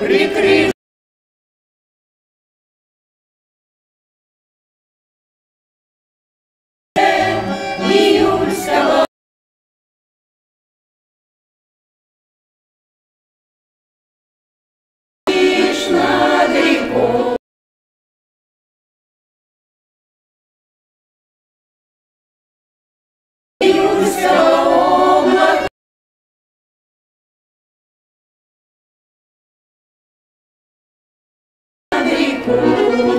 прикрыть. Thank you.